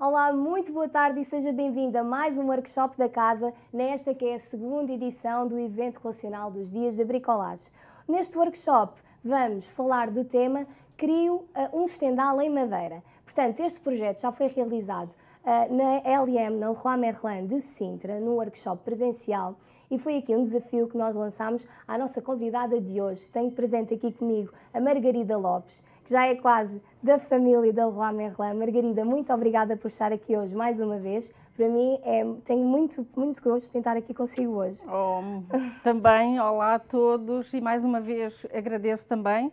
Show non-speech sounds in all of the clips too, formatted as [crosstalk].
Olá, muito boa tarde e seja bem-vindo a mais um workshop da casa, nesta que é a segunda edição do evento relacional dos Dias de Bricolagem. Neste workshop vamos falar do tema Crio uh, um estendal em madeira. Portanto, este projeto já foi realizado uh, na LM, na Leroy Merlin de Sintra, num workshop presencial e foi aqui um desafio que nós lançámos à nossa convidada de hoje. Tenho presente aqui comigo a Margarida Lopes, que já é quase da família da Leroy Merlin. Margarida, muito obrigada por estar aqui hoje mais uma vez. Para mim, é, tenho muito, muito gosto de estar aqui consigo hoje. Oh, também, olá a todos e mais uma vez agradeço também.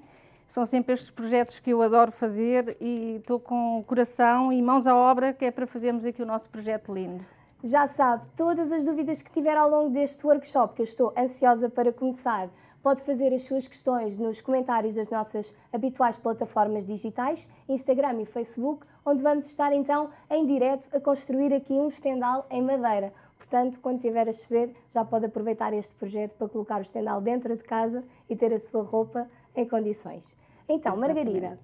São sempre estes projetos que eu adoro fazer e estou com o coração e mãos à obra que é para fazermos aqui o nosso projeto lindo. Já sabe, todas as dúvidas que tiver ao longo deste workshop, que eu estou ansiosa para começar, pode fazer as suas questões nos comentários das nossas habituais plataformas digitais, Instagram e Facebook, onde vamos estar então em direto a construir aqui um estendal em madeira. Portanto, quando tiver a chover, já pode aproveitar este projeto para colocar o estendal dentro de casa e ter a sua roupa em condições. Então, Exatamente. Margarida,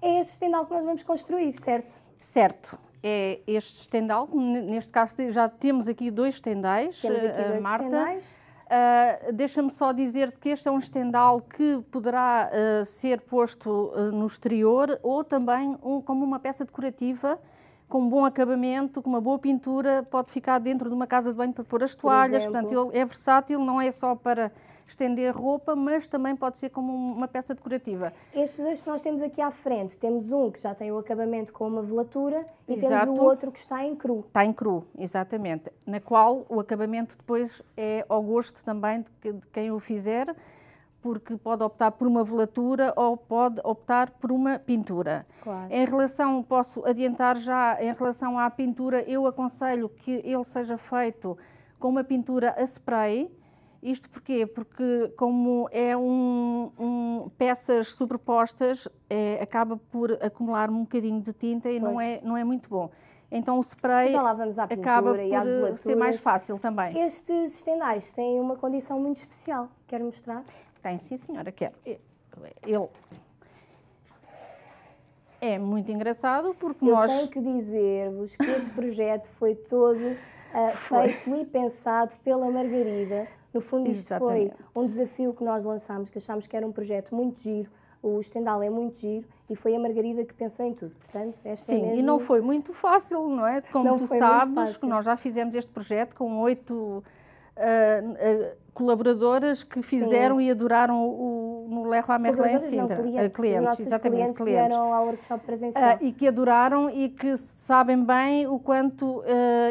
é este estendal que nós vamos construir, certo? Certo é este estendal, neste caso já temos aqui dois estendais, temos aqui eh, dois Marta. Estendais. Uh, Deixa-me só dizer que este é um estendal que poderá uh, ser posto uh, no exterior ou também um, como uma peça decorativa com um bom acabamento, com uma boa pintura, pode ficar dentro de uma casa de banho para pôr as toalhas. Portanto, ele é versátil, não é só para estender roupa, mas também pode ser como uma peça decorativa. Estes dois que nós temos aqui à frente, temos um que já tem o acabamento com uma velatura e Exato. temos o outro que está em cru. Está em cru, exatamente. Na qual o acabamento depois é ao gosto também de, quem o fizer, porque pode optar por uma velatura ou pode optar por uma pintura. Claro. Em relação, posso adiantar já, em relação à pintura, eu aconselho que ele seja feito com uma pintura a spray, isto porquê? Porque como é um, um peças sobrepostas, é, acaba por acumular um bocadinho de tinta e não é, não é muito bom. Então o spray acaba por ser mais fácil também. Estes estendais têm uma condição muito especial. Quer mostrar? Tem, sim senhora, quero. Ele é muito engraçado porque Eu nós... tenho que dizer-vos que este projeto foi todo uh, feito e pensado pela Margarida no fundo, isto Exatamente. foi um desafio que nós lançámos, que achámos que era um projeto muito giro, o Estendal é muito giro e foi a Margarida que pensou em tudo. Portanto, esta é Sim, é mesmo... e não foi muito fácil, não é? Como não tu sabes, que nós já fizemos este projeto com oito uh, uh, colaboradoras que fizeram Sim. e adoraram o, no Leroy Merlin Sintra. Não, clientes, clientes exatamente, clientes, clientes. Que ao workshop presencial. Uh, e que adoraram e que sabem bem o quanto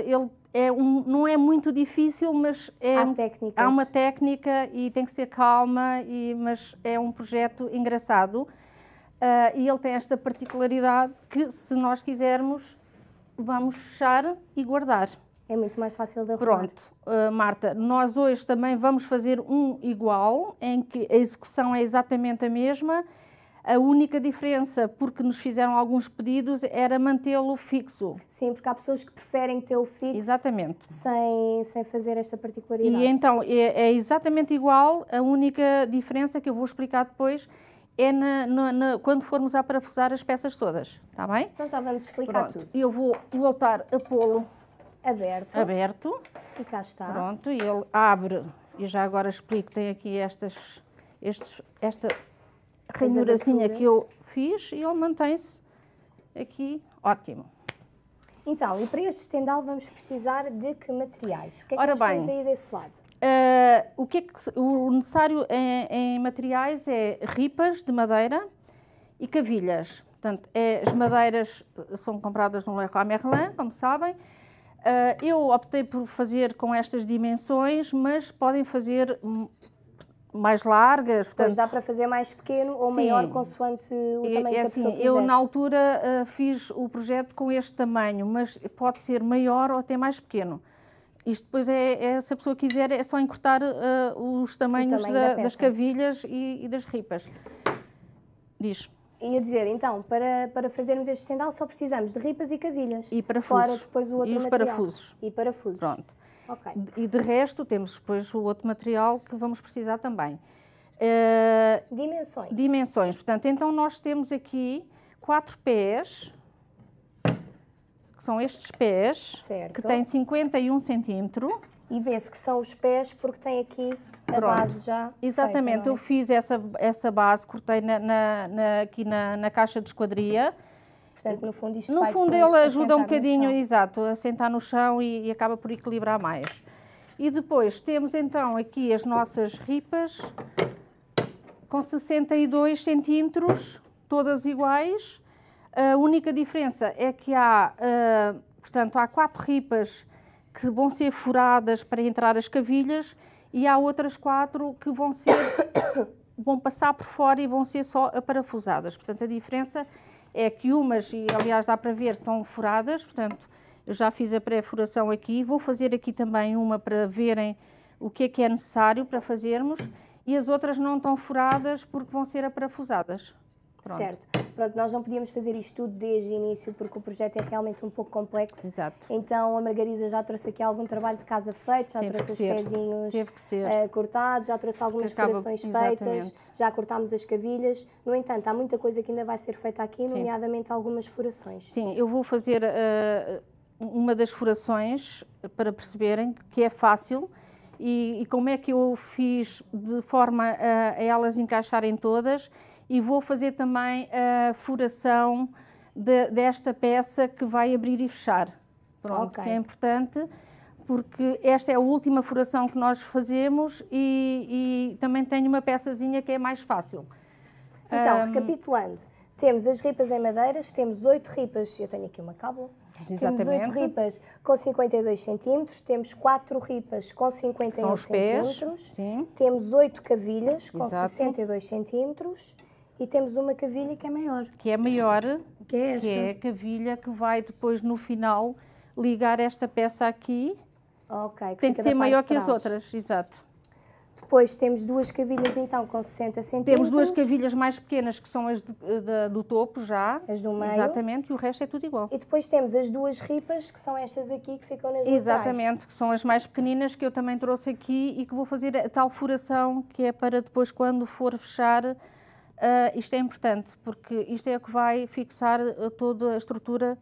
ele é um, não é muito difícil, mas é, há, há, uma técnica e tem que ser calma, e, mas é um projeto engraçado. Uh, e ele tem esta particularidade que, se nós quisermos, vamos fechar e guardar. É muito mais fácil de arrumar. Pronto, uh, Marta, nós hoje também vamos fazer um igual, em que a execução é exatamente a mesma, a única diferença, porque nos fizeram alguns pedidos, era mantê-lo fixo. Sim, porque há pessoas que preferem tê-lo fixo exatamente. Sem, sem fazer esta particularidade. E então é, é, exatamente igual, a única diferença que eu vou explicar depois é na, na, na, quando formos a parafusar as peças todas, está bem? Então já vamos explicar Pronto. tudo. Eu vou voltar a pô-lo aberto. aberto. E cá está. Pronto, e ele abre, e já agora explico, tem aqui estas, estes, esta ranhurazinha que eu fiz e ele mantém-se aqui ótimo. Então, e para este estendal vamos precisar de que materiais? O que é que Ora bem, aí desse lado? Uh, o, que é que, o necessário em, em, materiais é ripas de madeira e cavilhas. Portanto, é, as madeiras são compradas no Leroy Merlin, como sabem. Uh, eu optei por fazer com estas dimensões, mas podem fazer mais largas. Portanto, pois dá para fazer mais pequeno ou sim. maior, consoante o tamanho é, que a assim, pessoa quiser. Eu, na altura, uh, fiz o projeto com este tamanho, mas pode ser maior ou até mais pequeno. Isto depois é, é se a pessoa quiser, é só encurtar uh, os tamanhos tamanho da, da das cavilhas e, e, das ripas. Diz. Ia dizer, então, para, para fazermos este estendal só precisamos de ripas e cavilhas. E parafusos. Fora depois o outro e os material. parafusos. E parafusos. Pronto. Okay. E de resto temos depois o outro material que vamos precisar também. Uh, dimensões. Dimensões. Portanto, então nós temos aqui quatro pés, que são estes pés, Certo. que têm 51 centímetros. E vê-se que são os pés porque tem aqui a Pronto. base já. Exatamente, feita, não eu fiz essa, essa base, cortei na, na- na- aqui na, na caixa de esquadria. Portanto, no fundo, isto No fundo, ele ajuda um bocadinho, exato, a sentar no chão e, e acaba por equilibrar mais. E depois temos então aqui as nossas ripas com 62 centímetros, todas iguais. A única diferença é que há, ah, portanto, há quatro ripas que vão ser furadas para entrar as cavilhas e há outras quatro que vão ser [coughs] vão passar por fora e vão ser só aparafusadas. Portanto, a diferença é que umas, e aliás dá para ver, estão furadas, portanto, eu já fiz a pré-furação aqui, vou fazer aqui também uma para verem o que é que é necessário para fazermos e as outras não estão furadas porque vão ser aparafusadas. Pronto. Certo. Pronto, nós não podíamos fazer isto tudo desde o início porque o projeto é realmente um pouco complexo. Exato. Então a Margarida já trouxe aqui algum trabalho de casa feito, já Teve trouxe os ser. pezinhos eh, cortados, já trouxe algumas Acaba- furações exatamente. feitas, já cortámos as cavilhas. No entanto, há muita coisa que ainda vai ser feita aqui, nomeadamente algumas furações. Sim, eu vou fazer eh, uma das furações para perceberem que é fácil e, e como é que eu fiz de forma a, a elas encaixarem todas e vou fazer também a furação de- desta peça que vai abrir e fechar. Pronto, Ok. que é importante porque esta é a última furação que nós fazemos e, e também tenho uma peçazinha que é mais fácil. Então, Ahm, recapitulando, temos as ripas em madeiras, temos oito ripas, eu tenho aqui uma cábula, temos oito Exatamente. ripas com 52 centímetros, temos quatro ripas com 51 São os pés. centímetros, Sim. temos oito cavilhas com Exato. 62 centímetros e temos uma cavilha que é maior, que é maior, que é esta. que é a cavilha que vai depois no final ligar esta peça aqui. Ok, que Tem que ser maior de que as outras, exato. Depois temos duas cavilhas então com 60 centímetros. Temos duas cavilhas mais pequenas que são as de- da- do topo já. As do meio. Exatamente, e o resto é tudo igual. E depois temos as duas ripas, que são estas aqui que ficam nas laterais. Exatamente, que são as mais pequeninas que eu também trouxe aqui e que vou fazer a tal furação que é para depois, quando for fechar, ah, isto é importante, porque isto é o que vai fixar ah, toda a estrutura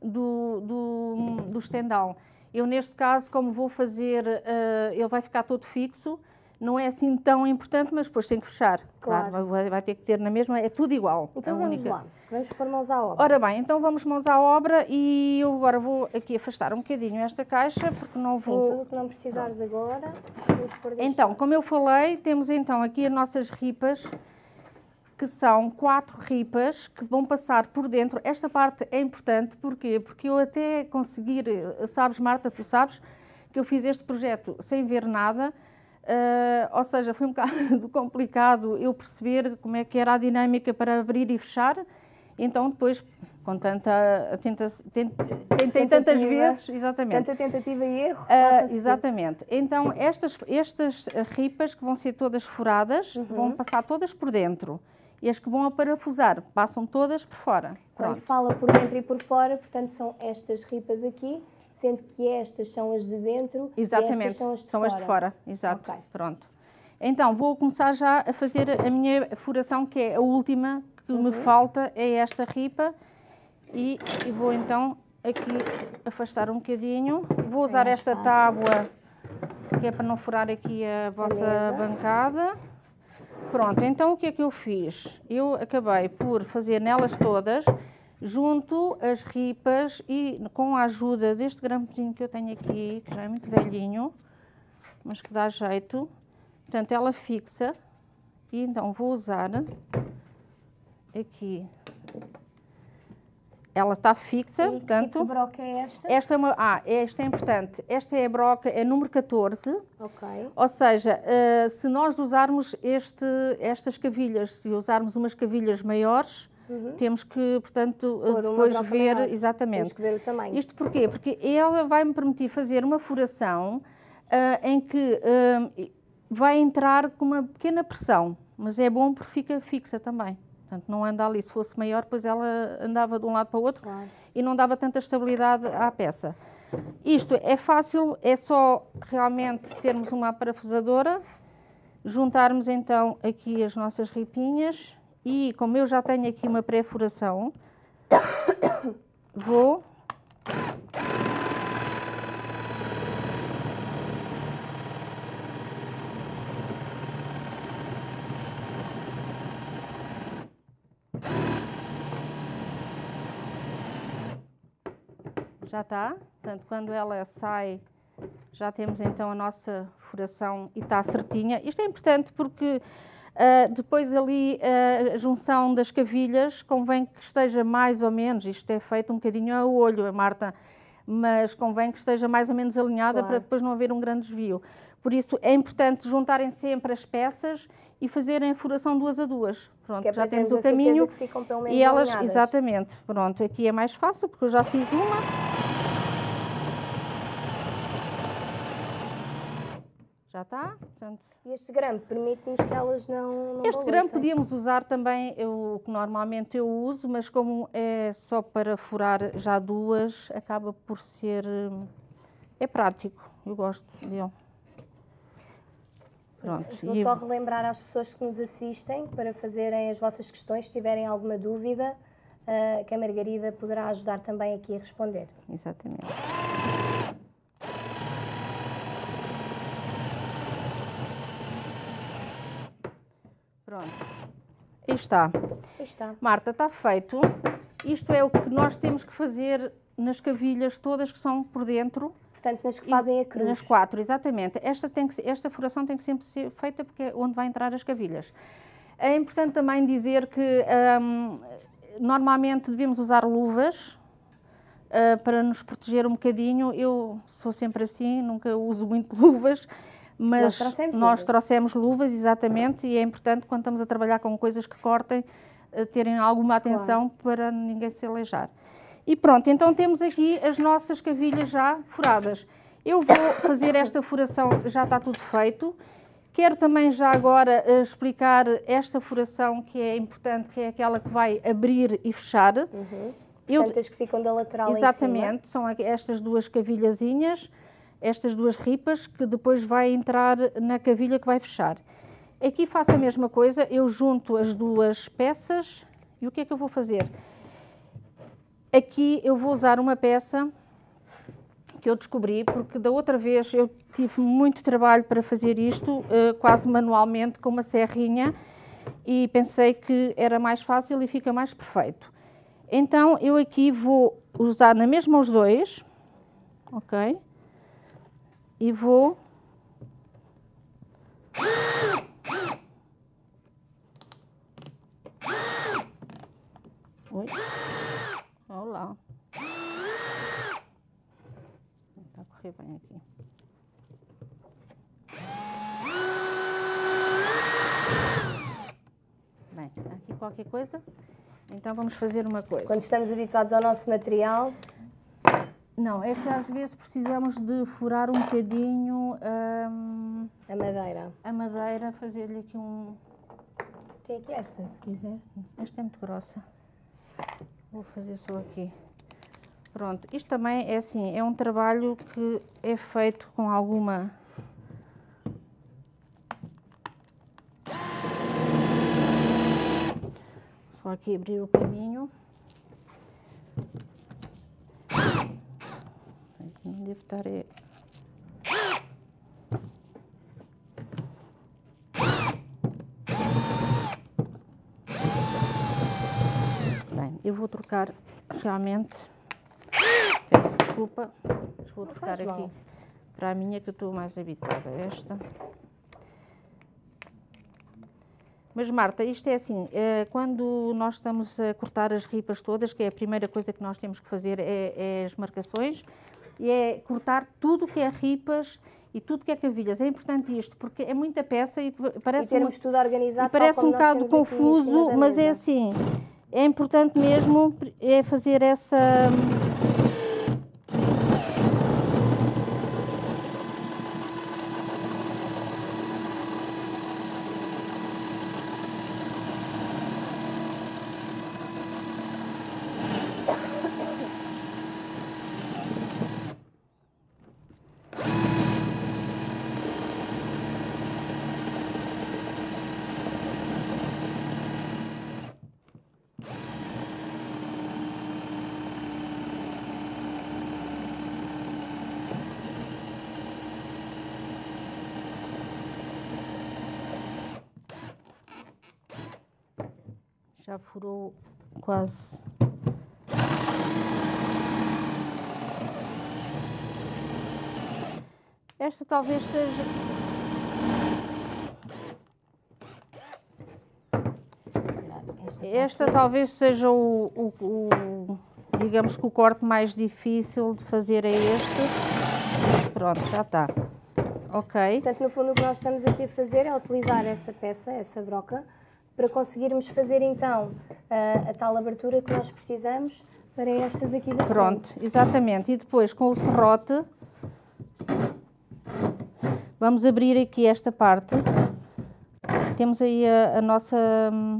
do, do, do estendal. Eu, neste caso, como vou fazer, ah, ele vai ficar todo fixo, não é assim tão importante, mas depois tem que fechar. Claro. vai, vai ter que ter na mesma, é tudo igual. Então a vamos única. lá, vamos pôr mãos à obra. Ora bem, então vamos mãos à obra e eu agora vou aqui afastar um bocadinho esta caixa, porque não Sim, vou... tudo o que não precisares agora, vamos pôr Então, como eu falei, temos então aqui as nossas ripas, que são quatro ripas que vão passar por dentro. Esta parte é importante, porquê? Porque eu até conseguir, eh, sabes Marta, tu sabes, que eu fiz este projeto sem ver nada, eh, ou seja, foi um [laughs] bocado complicado eu perceber como é que era a dinâmica para abrir e fechar, então depois, com tanta, tenta, tent- tentei tantas vezes, exatamente, Tanta tentativa e erro. conseguiu. exatamente. Então, estas, estas ripas que vão ser todas furadas, Uhum. vão passar todas por dentro. E as que vão a parafusar, passam todas por fora. Quando Pronto. fala por dentro e por fora, portanto, são estas ripas aqui, sendo que estas são as de dentro e Exatamente. estas são as de fora. Exato. Ok. Pronto. Então, vou começar já a fazer a minha furação, que é a última que me Uhum. falta, é esta ripa. E, e vou então aqui afastar um bocadinho. Vou usar mais esta tábua, que é para não furar aqui a vossa mesa. bancada. Pronto, então o que é que eu fiz? Eu acabei por fazer nelas todas, junto as ripas e com a ajuda deste grampozinho que eu tenho aqui, que já é muito velhinho, mas que dá jeito. Portanto, ela fixa. E então vou usar aqui. Ela está fixa, E que portanto. tipo de broca é esta? Esta é uma. Ah, esta é importante. Esta é a broca, é número 14. Ok. Ou seja, eh, se nós usarmos este, estas cavilhas, se usarmos umas cavilhas maiores, Uhum. temos que, portanto, eh, uma depois ver maior. exatamente. Temos que ver o tamanho. Isto porquê? Porque ela vai me permitir fazer uma furação ah, em que ah, vai entrar com uma pequena pressão, mas é bom porque fica fixa também. Portanto, não anda ali. Se fosse maior, pois ela andava de um lado para o outro Claro. e não dava tanta estabilidade à peça. Isto é fácil, é só realmente termos uma parafusadora, juntarmos então aqui as nossas ripinhas e como eu já tenho aqui uma pré-furação, [coughs] vou Já está. Portanto, quando ela sai, já temos então a nossa furação e está certinha. Isto é importante porque uh, depois ali uh, a junção das cavilhas convém que esteja mais ou menos, isto é feito um bocadinho a olho, Marta, mas convém que esteja mais ou menos alinhada claro. para depois não haver um grande desvio. Por isso é importante juntarem sempre as peças e fazerem a furação duas a duas. Pronto, é já temos o caminho e elas alinhadas. exatamente. Pronto, aqui é mais fácil porque eu já fiz uma. Já está? Portanto... E este grão permite-nos que elas não, não Este grão podíamos usar também, o que normalmente eu uso, mas como é só para furar já duas, acaba por ser... É prático, eu gosto dele. Pronto. Vou e... só relembrar às pessoas que nos assistem para fazerem as vossas questões, se tiverem alguma dúvida, uh, que a Margarida poderá ajudar também aqui a responder. Exatamente. Pronto. Aí está. Está. Marta, está feito. Isto é o que nós temos que fazer nas cavilhas todas que são por dentro. Portanto, nas que fazem a cruz. Nas quatro, exatamente. Esta, tem que, esta furação tem que sempre ser feita porque é onde vai entrar as cavilhas. É importante também dizer que um, normalmente devemos usar luvas uh, para nos proteger um bocadinho. Eu sou sempre assim, nunca uso muito [laughs] luvas mas nós trouxemos, nós luvas. trouxemos luvas, exatamente, e é importante quando estamos a trabalhar com coisas que cortem, eh, terem alguma atenção claro. para ninguém se aleijar. E pronto, então temos aqui as nossas cavilhas já furadas. Eu vou [coughs] fazer esta furação, já está tudo feito. Quero também já agora uh, explicar esta furação que é importante, que é aquela que vai abrir e fechar. Uhum. Portanto, Eu, as que ficam da lateral Exatamente, são estas duas cavilhazinhas estas duas ripas que depois vai entrar na cavilha que vai fechar. Aqui faço a mesma coisa, eu junto as duas peças e o que é que eu vou fazer? Aqui eu vou usar uma peça que eu descobri, porque da outra vez eu tive muito trabalho para fazer isto, eh, quase manualmente, com uma serrinha, e pensei que era mais fácil e fica mais perfeito. Então eu aqui vou usar na mesma os dois, ok? E vou Oi. Olá. Tá correr bem aqui. Bem, aqui qualquer coisa. Então vamos fazer uma coisa. Quando estamos habituados ao nosso material, não, é que às vezes precisamos de furar um bocadinho hum, a madeira. A madeira, fazer-lhe aqui um. Tem aqui esta, se quiser. Esta é muito grossa. Vou fazer só aqui. Pronto, isto também é assim, é um trabalho que é feito com alguma Só aqui abrir o caminho. É... Bem, eu vou trocar realmente. Peço desculpa, mas vou Não trocar aqui mal. para a minha que eu estou mais habituada a esta. Mas Marta, isto é assim, é, quando nós estamos a cortar as ripas todas, que é a primeira coisa que nós temos que fazer é, é as marcações, e é cortar tudo que é ripas e tudo que é cavilhas. É importante isto, porque é muita peça e parece, e termos tudo organizado parece um bocado confuso, mas é assim, é importante mesmo é fazer essa já furou quase. Esta talvez seja. Esta talvez seja o, o, o, digamos que o corte mais difícil de fazer é este. Pronto, já está. Ok. Portanto, no fundo o que nós estamos aqui a fazer é utilizar essa peça, essa broca, para conseguirmos fazer então a, a tal abertura que nós precisamos para estas aqui da Pronto, frente. exatamente. E depois com o serrote, vamos abrir aqui esta parte. Temos aí a, a nossa. hum,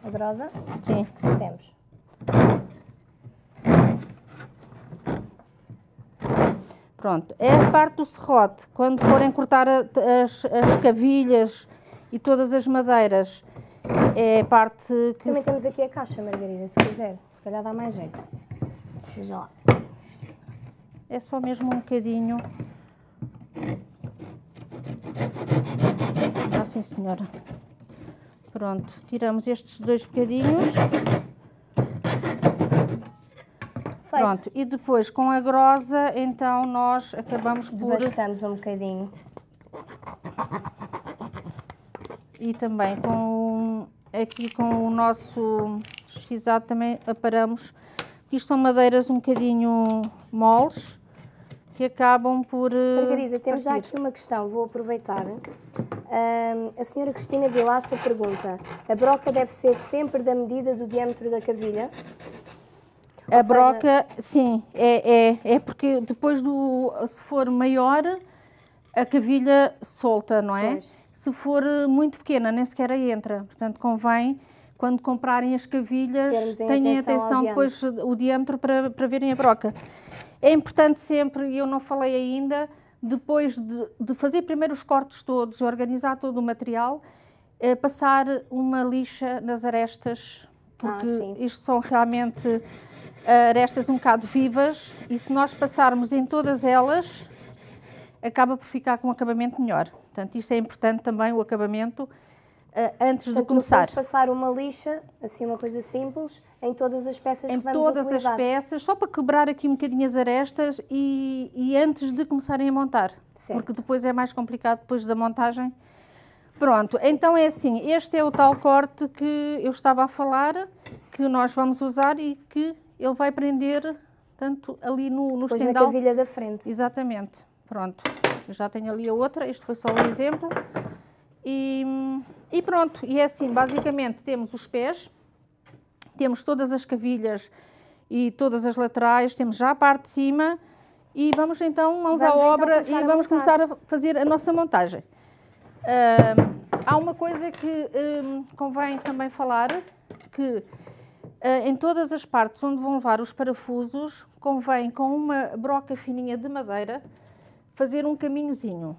Poderosa? Sim, Temos. pronto. É a parte do serrote. Quando forem cortar a- as, as cavilhas e todas as madeiras, é a parte que. Também temos aqui a caixa, Margarida, se quiser. Se calhar dá mais jeito. Veja lá. É só mesmo um bocadinho. Ah, sim, senhora. Pronto, tiramos estes dois bocadinhos. Feito. Pronto, e depois com a grosa, então nós acabamos por. Debastamos um bocadinho. E também com aqui com o nosso xizado também aparamos. Isto são madeiras um bocadinho moles que acabam por. eh, Margarida, temos já aqui uma questão, vou aproveitar. Ahm, a senhora Cristina Vilaça pergunta: a broca deve ser sempre da medida do diâmetro da cavilha? A Ou seja- broca, sim, é, é, é porque depois do. Se for maior, a cavilha solta, não é? Pois. Se for eh, muito pequena, nem sequer entra. Portanto, convém, quando comprarem as cavilhas, tenham atenção atenção depois o diâmetro para, para verem a broca. É importante sempre, e eu não falei ainda, depois de, de fazer primeiro os cortes todos, organizar todo o material, eh, passar uma lixa nas arestas, Ah, porque sim. isto são realmente eh, arestas um bocado vivas, e se nós passarmos em todas elas, acaba por ficar com um acabamento melhor. Portanto, isto é importante também, o acabamento, eh, antes de Portanto, fundo, começar. passar uma lixa, assim uma coisa simples, em todas as peças Em que vamos todas utilizar. as peças, só para quebrar aqui um bocadinho as arestas e, e antes de começarem a montar. Certo. Porque depois é mais complicado depois da montagem. Pronto, então é assim, este é o tal corte que eu estava a falar, que nós vamos usar e que ele vai prender tanto ali no, no Depois na estendal. cavilha da frente. Exatamente. Pronto. Já tenho ali a outra. Este foi só um exemplo. E, e pronto. E é assim, basicamente temos os pés, temos todas as cavilhas e todas as laterais, temos já a parte de cima e vamos então mãos à Vamos, então, obra e a vamos montar. começar a fazer a nossa montagem. Ahm, há uma coisa que ahm, convém também falar, que ah, em todas as partes onde vão levar os parafusos, convém com uma broca fininha de madeira fazer um caminhozinho.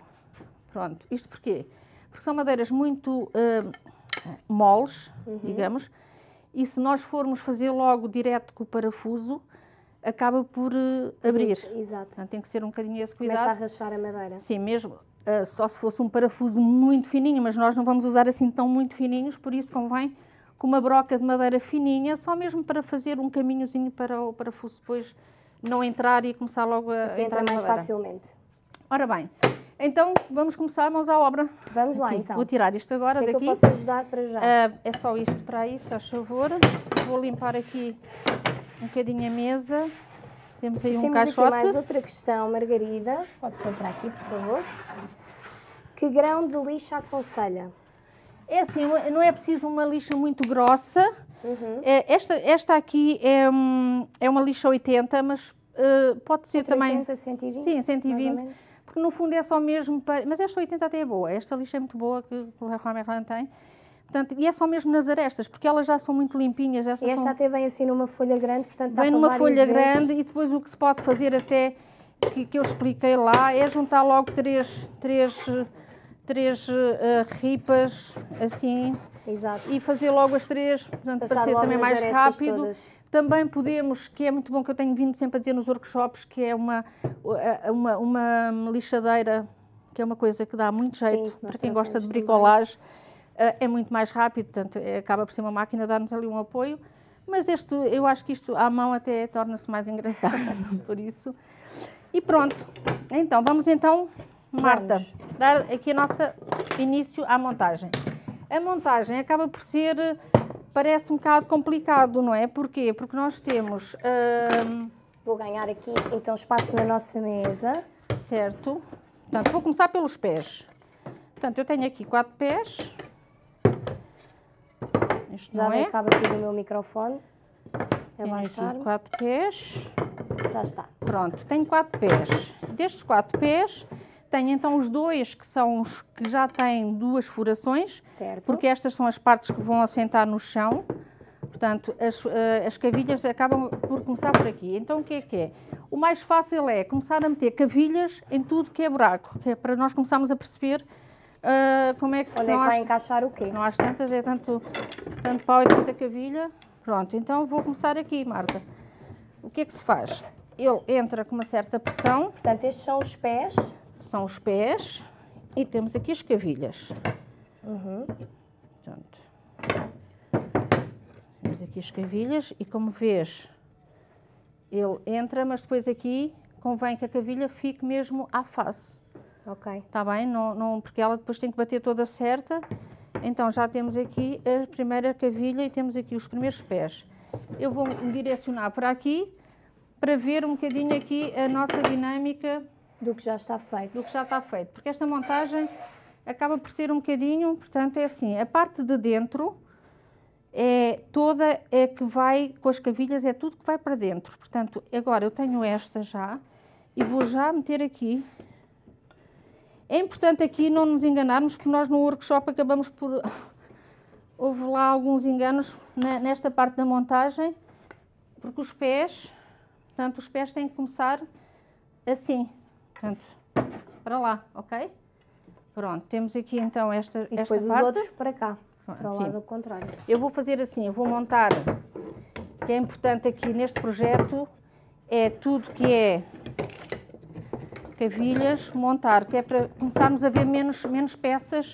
Pronto, isto porquê? Porque são madeiras muito ah, moles, digamos, e se nós formos fazer logo direto com o parafuso, acaba por ah, abrir. Exato. Portanto, tem que ser um bocadinho esse Começa a cuidado. rachar a madeira. Sim, mesmo ah, só se fosse um parafuso muito fininho, mas nós não vamos usar assim tão muito fininhos, por isso convém com uma broca de madeira fininha, só mesmo para fazer um caminhozinho para o parafuso depois não entrar e começar logo a Assim entrar entra mais madeira. facilmente. Ora bem, então vamos começar, mãos à obra. Vamos lá Aqui, então. Vou tirar isto O agora que é que eu daqui. posso ajudar para já? Ah, é só isto para aí, se faz favor. Vou limpar aqui um bocadinho a mesa. Temos aí um Temos aqui caixote. mais outra questão, Margarida. Pode pôr para aqui, por favor. Que grão de lixa aconselha? É assim, não é preciso uma lixa muito grossa. Uhum. É, esta, esta aqui é, é uma lixa 80, mas eh, pode ser também. 80, 120? Sim, mais 120. Porque no fundo é só mesmo para. Mas esta 80 até é boa. Esta lixa é muito boa que o Leroy Merlin tem. Portanto, e é só mesmo nas arestas, porque elas já são muito limpinhas. Estas E esta são... até vem assim numa folha grande, portanto dá Vem para numa folha vezes. grande e depois o que se pode fazer até que, que eu expliquei lá é juntar logo três, três, três eh, ripas assim Exato. e fazer logo as três, portanto, para Passar ser logo também mais rápido. todas. Também podemos, que é muito bom que eu tenho vindo sempre a dizer nos workshops, que é uma, uma, uma lixadeira, que é uma coisa que dá muito Sim, jeito nós para quem gosta de trouxemos também. bricolagem. Eh, É muito mais rápido, portanto, eh, acaba por ser uma máquina, dá-nos ali um apoio. Mas este, eu acho que isto à mão até torna-se mais engraçado, [laughs] por isso. E pronto. Então, vamos então Marta, Vamos. dar aqui a nossa início à montagem. A montagem acaba por ser, parece um bocado complicado, não é? Porquê? Porque nós temos, hum, Vou ganhar aqui então espaço na nossa mesa. certo? Portanto, vou começar pelos pés. Portanto, eu tenho aqui quatro pés. Isto Já não é? cabo aqui do meu microfone. Tenho aqui quatro pés. Já está. Pronto, tenho quatro pés. Destes quatro pés, tenho então os dois que são os que já têm duas furações, Certo. porque estas são as partes que vão assentar no chão. Portanto, as, eh, as cavilhas acabam por começar por aqui. Então, o que é que é? O mais fácil é começar a meter cavilhas em tudo que é buraco, que é para nós começarmos a perceber eh, como é que Onde é que vai encaixar o quê? Não às tantas, é tanto, tanto pau e tanta cavilha. Pronto, então vou começar aqui, Marta. O que é que se faz? Ele entra com uma certa pressão, Portanto, estes são os pés. São os pés, e temos aqui as cavilhas. Uhum. Temos aqui as cavilhas e como vês, ele entra, mas depois aqui convém que a cavilha fique mesmo à face. Ok. Está bem? Não, não, porque ela depois tem que bater toda certa. Então já temos aqui a primeira cavilha e temos aqui os primeiros pés. Eu vou me direcionar para aqui para ver um bocadinho aqui a nossa dinâmica Do que já está feito. do que já está feito. Porque esta montagem acaba por ser um bocadinho, portanto, é assim, a parte de dentro é toda é que vai com as cavilhas, é tudo que vai para dentro. Portanto, agora eu tenho esta já e vou já meter aqui. É importante aqui não nos enganarmos, porque nós no workshop acabamos por. [laughs] Houve lá alguns enganos nesta parte da montagem, porque os pés, portanto, os pés têm que começar assim. Portanto, para lá, ok? Pronto, temos aqui então esta, E esta depois os parte. outros para cá. Para o lado contrário. Eu vou fazer assim, eu vou montar, que é importante aqui neste projeto, é tudo que é cavilhas, montar, que é para começarmos a ver menos, menos peças.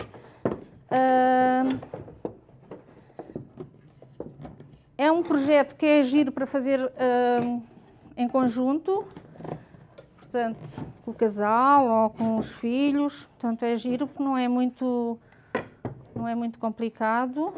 É um projeto que é giro para fazer em conjunto, portanto, com o casal ou com os filhos, portanto é giro porque não é muito, não é muito complicado.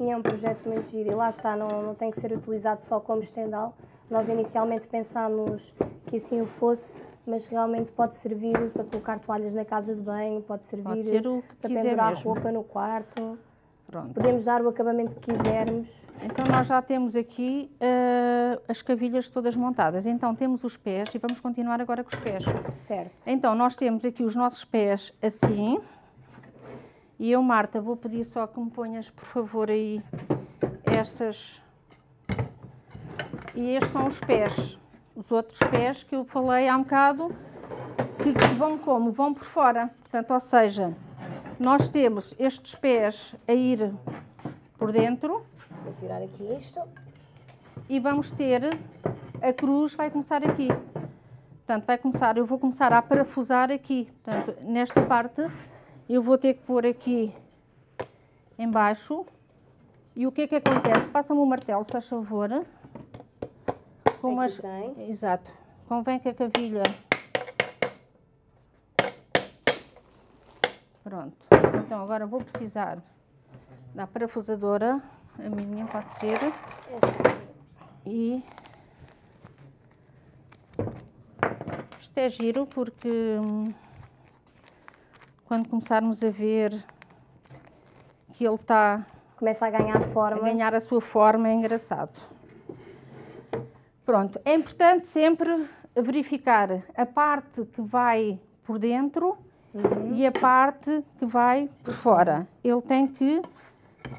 E é um projeto muito giro. E lá está, não, não tem que ser utilizado só como estendal. Nós inicialmente pensámos que assim o fosse, mas realmente pode servir para colocar toalhas na casa de banho, pode servir Pode para pendurar mesmo. roupa no quarto. Pronto. Podemos dar o acabamento que quisermos. Então nós já temos aqui eh, as cavilhas todas montadas. Então temos os pés e vamos continuar agora com os pés. Certo. Então nós temos aqui os nossos pés assim. E eu, Marta, vou pedir só que me ponhas, por favor, aí estas. E estes são os pés. Os outros pés que eu falei há um bocado, que vão como? Vão por fora. Portanto, ou seja, nós temos estes pés a ir por dentro Vou tirar aqui isto. e vamos ter a cruz vai começar aqui. Portanto, vai começar, eu vou começar a parafusar aqui. Portanto, nesta parte eu vou ter que pôr aqui embaixo. E o que é que acontece? Passa-me o martelo, se faz favor. Com umas... Exato. Convém que a cavilha... Pronto. Então, agora vou precisar da parafusadora. A minha pode ser. E isto é giro porque hum, quando começarmos a ver que ele está Começa a ganhar a forma. ganhar a sua forma, é engraçado. Pronto, é importante sempre verificar a parte que vai por dentro Uhum. e a parte que vai por fora. Ele tem que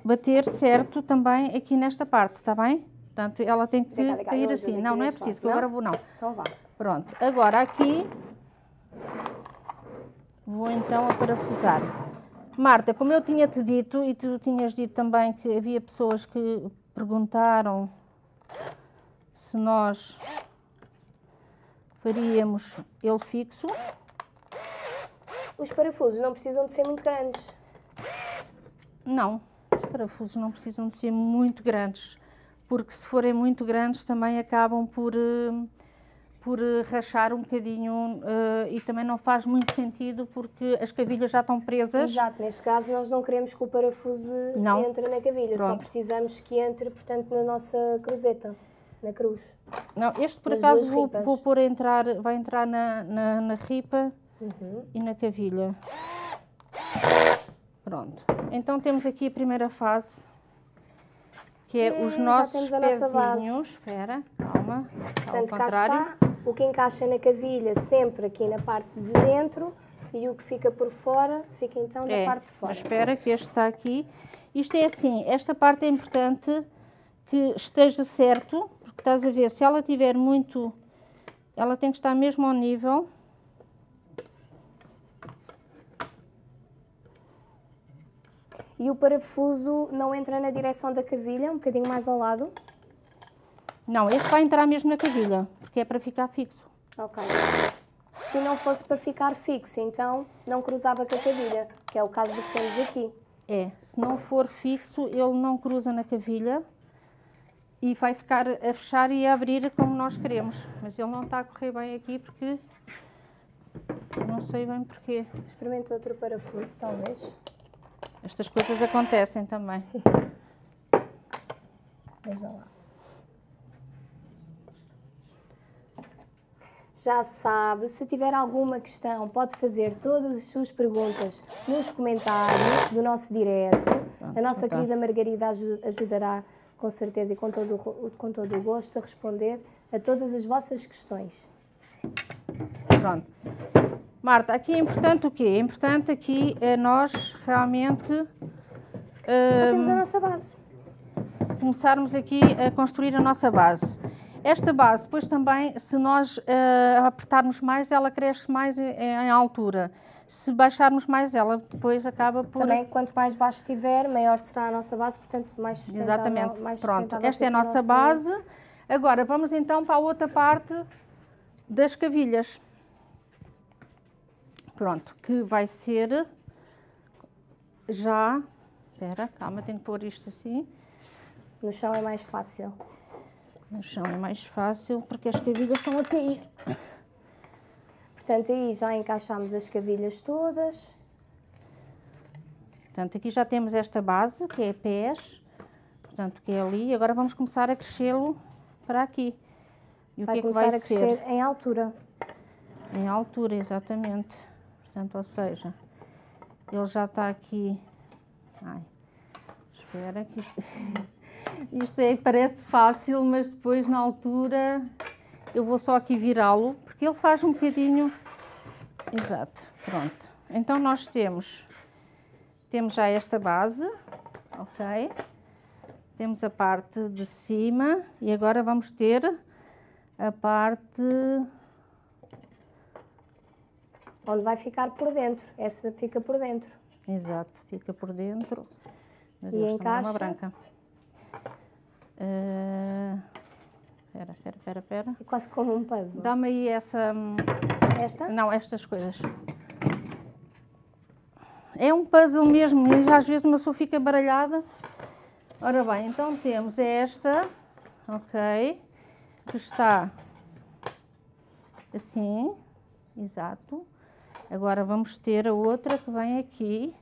bater certo também aqui nesta parte, está bem? Portanto, ela tem que eu cair assim. Não, não é preciso, que agora vou não. Então vá. Pronto, agora aqui vou então a parafusar. Marta, como eu tinha-te dito, e tu tinhas dito também que havia pessoas que perguntaram se nós faríamos ele fixo. Os parafusos não precisam de ser muito grandes. Não, os parafusos não precisam de ser muito grandes, porque se forem muito grandes também acabam por, eh, por eh, rachar um bocadinho eh, e também não faz muito sentido porque as cavilhas já estão presas. Exato, neste caso nós não queremos que o parafuso Não. entre na cavilha, só Pronto. precisamos que entre, portanto, na nossa cruzeta, na cruz. Não, este por Nas acaso vou, vou pôr entrar, vai entrar na, na, na ripa Uhum. e na cavilha. Pronto. Então temos aqui a primeira fase, que é os já nossos pezinhos. Espera, calma. Ao Portanto, cá contrário. está o que encaixa na cavilha sempre aqui na parte de dentro e o que fica por fora fica então na É, parte de fora. mas espera que este está aqui. Isto é assim, esta parte é importante que esteja certo, porque estás a ver, se ela tiver muito, ela tem que estar mesmo ao nível. E o parafuso não entra na direção da cavilha, um bocadinho mais ao lado. Não, este vai entrar mesmo na cavilha, porque é para ficar fixo. Ok. Se não fosse para ficar fixo, então não cruzava com a cavilha, que é o caso do que temos aqui. É, se não for fixo, ele não cruza na cavilha e vai ficar a fechar e a abrir como nós queremos. Mas ele não está a correr bem aqui porque não sei bem porquê. Experimento outro parafuso, talvez. Estas coisas acontecem também. Veja lá. Já sabe, se tiver alguma questão, pode fazer todas as suas perguntas nos comentários do nosso direto. A nossa então querida Margarida aju- ajudará com certeza e com todo, com todo o gosto a responder a todas as vossas questões. Pronto. Marta, aqui é importante o quê? É importante aqui é nós realmente Já temos a hum, nossa base. começarmos aqui a construir a nossa base. Esta base, depois também, se nós eh, apertarmos mais, ela cresce mais em, em altura. Se baixarmos mais, ela depois acaba por. Também, quanto mais baixo estiver, maior será a nossa base, portanto, mais sustentável. Exatamente. Mais Pronto, sustentável esta é a nossa base. Agora vamos então para a outra parte das cavilhas. Pronto, que vai ser já. Espera, calma, tenho que pôr isto assim. No chão é mais fácil. No chão é mais fácil porque as cavilhas estão a cair. Portanto, aí já encaixámos as cavilhas todas. Portanto, aqui já temos esta base, que é pés, portanto, que é ali. Agora vamos começar a crescê-lo para aqui. E o vai que é que vai a crescer ser? em altura. Em altura, exatamente. Portanto, ou seja, ele já está aqui. Ai, espera que isto. [laughs] Isto é, parece fácil, mas depois na altura eu vou só aqui virá-lo, porque ele faz um bocadinho. Exato, pronto. Então nós temos, temos já esta base, ok? Temos a parte de cima e agora vamos ter a parte Onde vai ficar por dentro. Essa fica por dentro. Exato, fica por dentro. Meu E Deus, está uma encaixa? branca. Eh, Espera, espera, espera, espera. É quase como um puzzle. Dá-me aí essa. hum, Esta? Não, estas coisas. É um puzzle mesmo, e às vezes uma pessoa fica baralhada. Ora bem, então temos esta, ok, que está assim, exato. Agora vamos ter a outra que vem aqui,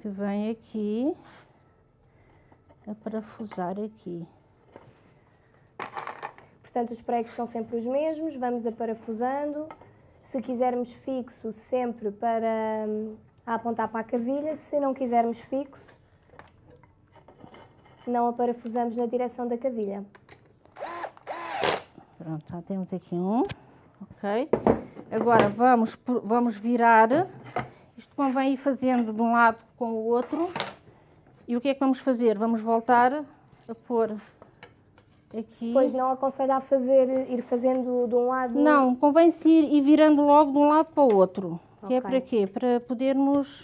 que vem aqui, a parafusar aqui. Portanto, os pregos são sempre os mesmos. Vamos a parafusando. Se quisermos fixo, sempre para hum, a apontar para a cavilha. Se não quisermos fixo, não a parafusamos na direção da cavilha. Pronto, já temos aqui um, ok? Agora vamos, vamos virar, isto convém ir fazendo de um lado com o outro. E o que é que vamos fazer? Vamos voltar a pôr aqui. Depois não aconselho a fazer, ir fazendo de um lado. Não, convém-se ir, ir virando logo de um lado para o outro. Que é para quê? Para podermos...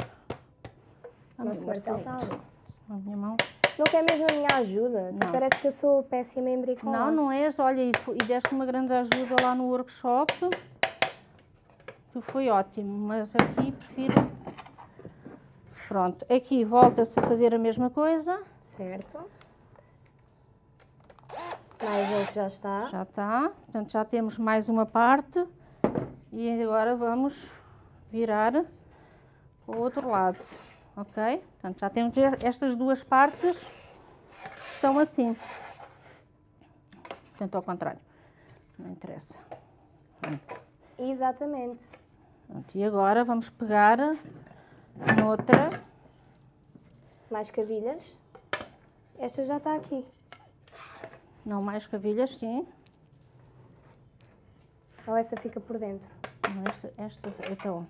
Nosso martelo está ali. A minha mão. Não quer mesmo a minha ajuda? Não. parece que eu sou péssima em Não, bricolagem. não és. Olha, e, e deste uma grande ajuda lá no workshop, que foi ótimo, mas aqui prefiro. Pronto, aqui volta-se a fazer a mesma coisa. Certo. Mais um que já está. Já está. Portanto, já temos mais uma parte. E agora vamos virar o outro lado. Ok? Portanto, já temos estas duas partes. Estão assim. Portanto, ao contrário. Não interessa. Exatamente. Pronto, e agora vamos pegar noutra. Mais cavilhas. Esta já está aqui. Não mais cavilhas, sim. Ou essa fica por dentro? Não, Esta, esta, então,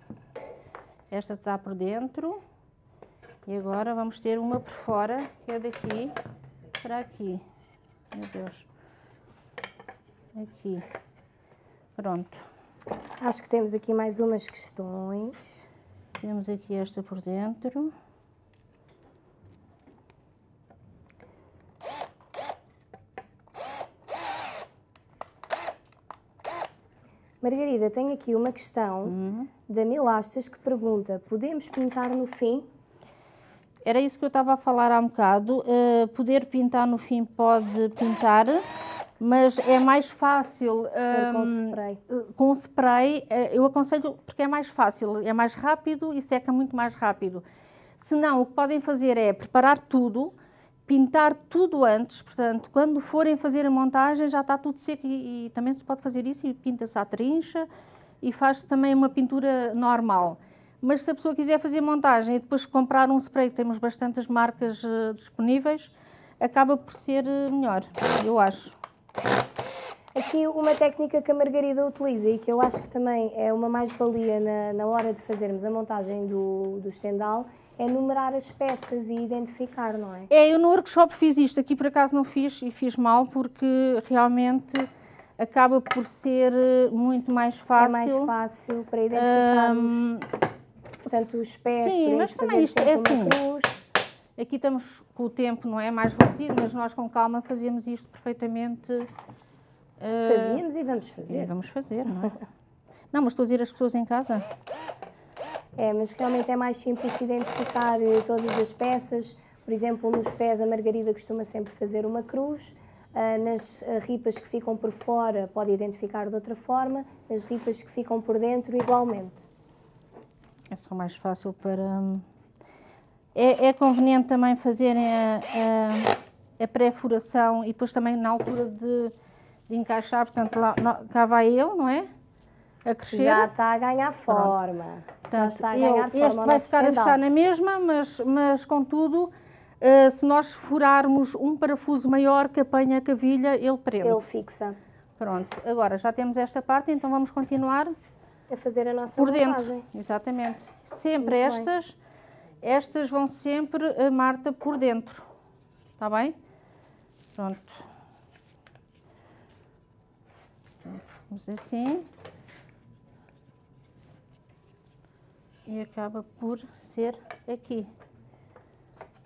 esta está por dentro. E agora vamos ter uma por fora, que é daqui para aqui. Meu Deus. Aqui. Pronto. Acho que temos aqui mais umas questões. Temos aqui esta por dentro. Margarida, tenho aqui uma questão Hum. da Milastas que pergunta: podemos pintar no fim? Era isso que eu estava a falar há um bocado. Eh, poder pintar no fim pode pintar, mas é mais fácil. Se for com hum, spray. eh, com o spray, eh, eu aconselho porque é mais fácil, é mais rápido e seca muito mais rápido. Se não, o que podem fazer é preparar tudo, pintar tudo antes, portanto, quando forem fazer a montagem já está tudo seco e, e também se pode fazer isso e pinta-se à trincha e faz também uma pintura normal. Mas se a pessoa quiser fazer montagem e depois comprar um spray, temos bastantes marcas eh, disponíveis, acaba por ser eh, melhor, eu acho. Aqui uma técnica que a Margarida utiliza e que eu acho que também é uma mais-valia na, na hora de fazermos a montagem do, do estendal é numerar as peças e identificar, não é? É, eu no workshop fiz isto, aqui por acaso não fiz e fiz mal porque realmente acaba por ser eh, muito mais fácil. É mais fácil para identificarmos, Hum, portanto, os pés, sim, mas também isto é assim. cruz. aqui estamos com o tempo, não é? Mais reduzido, mas nós com calma fazíamos isto perfeitamente. eh, Fazíamos e vamos e fazer. vamos fazer, não é? [laughs] Não, mas estou a dizer as pessoas em casa. É, mas realmente é mais simples identificar eh, todas as peças. Por exemplo, nos pés a Margarida costuma sempre fazer uma cruz. Ah, nas ah, ripas que ficam por fora pode identificar de outra forma. Nas ripas que ficam por dentro igualmente. É só mais fácil para. hum, É, é conveniente também fazerem a, a, a pré-furação e depois também na altura de, de encaixar, portanto, lá, cá vai ele, não é? A crescer. Já está a ganhar forma. Já Portanto, está a ganhar forma. este vai ficar a fechar na mesma, mas, mas contudo, eh, se nós furarmos um parafuso maior que apanha a cavilha, ele prende. Ele fixa Pronto, agora já temos esta parte, então vamos continuar fazer a nossa por dentro. montagem. Exatamente. Sempre Muito bem. estas, estas vão sempre, a Marta, por dentro. Está bem? Pronto. Vamos assim. E acaba por ser aqui.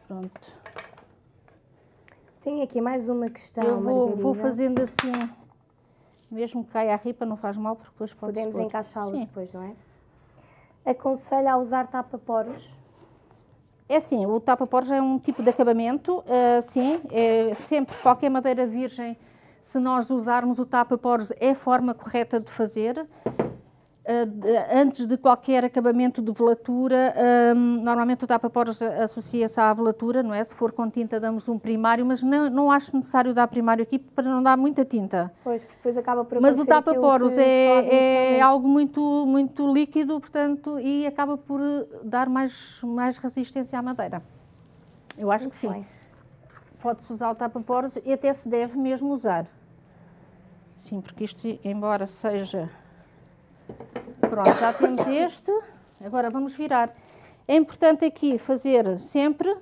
Pronto. Tenho aqui mais uma questão, Eu vou, vou fazendo assim. Mesmo que caia a ripa, não faz mal, porque depois pode Podemos encaixá-lo Sim. depois, não é? Aconselho a usar tapa-poros. É assim, o tapa-poros é um tipo de acabamento, ah, sim, é sempre qualquer madeira virgem, se nós usarmos o tapa-poros é a forma correta de fazer. De- antes de qualquer acabamento de velatura, ahm, normalmente o tapa-poros associa-se à velatura, não é? Se for com tinta damos um primário, mas não, não acho necessário dar primário aqui para não dar muita tinta. Pois, depois acaba por Mas o tapa-poros é, é algo muito, muito líquido, portanto, e acaba por eh, dar mais, mais resistência à madeira. Eu acho Muito que sim. Pode-se usar o tapa-poros e até se deve mesmo usar. Sim, porque isto, embora seja. Pronto, já temos este. Agora vamos virar. É importante aqui fazer sempre